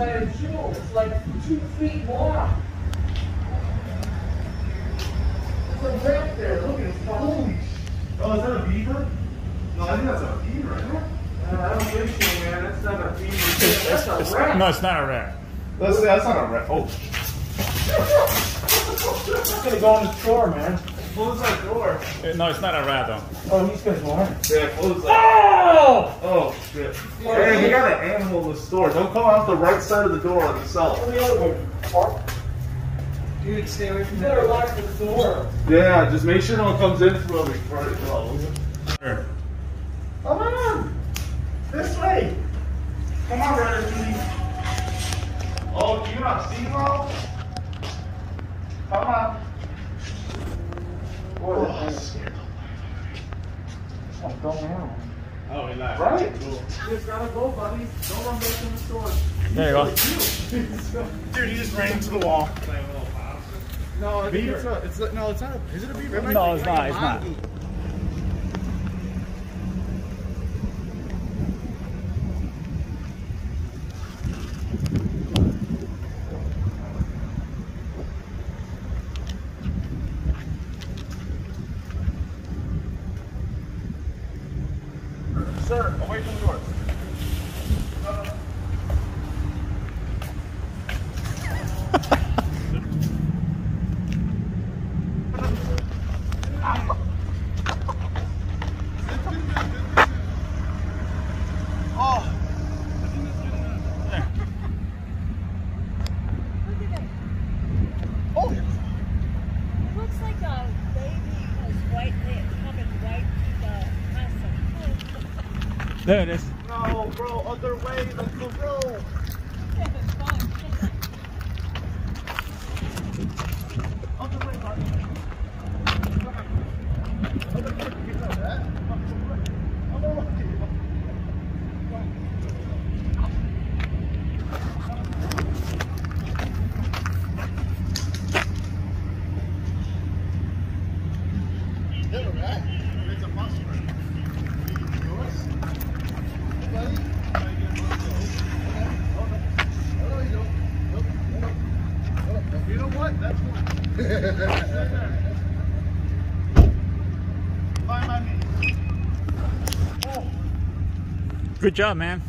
inside a jewel. It's like two feet long. It's a rat there. Look at it. Holy Oh, is that a beaver? No, I think that's a beaver, isn't it? Uh, I don't think so, man. That's not a beaver. That's a it's, rat. No, it's not a rat. That's, that's not a rat. Oh. He's gonna go on the door, man. Close that door. Uh, no, it's not a rat, though. Oh, he's gonna go on. Yeah, close that. Oh! Oh, shit. Yeah an animal in the store. Don't come out the right side of the door on yourself. the other Dude, stay away from You that. better lock the door. Yeah, just make sure no one comes in through the front door. will you? Sure. Come on! This way! Come on, Ratatouille. Oh, do you not see well? Come on. Oh, scared Oh, don't know. Oh, he lied. Right? You just gotta go, buddy. Don't run back in the store. There you go. Dude, he just ran into the wall. No, I think it's a, it's a, no, it's not a, is it a beaver? No, it's not. It's not. Sir, away from the door. Looks like a baby has white hair, covered white uh, muscle. There it is. No, bro, other way. That's the road. Other way, buddy. You know what? That's one. Find my knee. Good job, man.